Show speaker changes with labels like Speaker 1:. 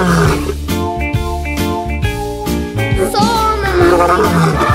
Speaker 1: So many.